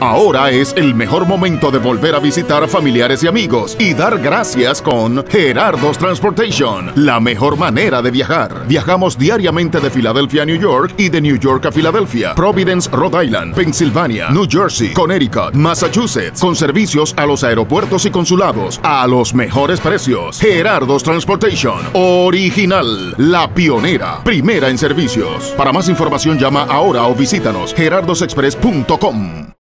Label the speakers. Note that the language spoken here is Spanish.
Speaker 1: Ahora es el mejor momento de volver a visitar a familiares y amigos y dar gracias con Gerardo's Transportation, la mejor manera de viajar. Viajamos diariamente de Filadelfia a New York y de New York a Filadelfia, Providence, Rhode Island, Pensilvania, New Jersey, Connecticut, Massachusetts, con servicios a los aeropuertos y consulados a los mejores precios. Gerardo's Transportation, original, la pionera, primera en servicios. Para más información llama ahora o visítanos gerardosexpress.com.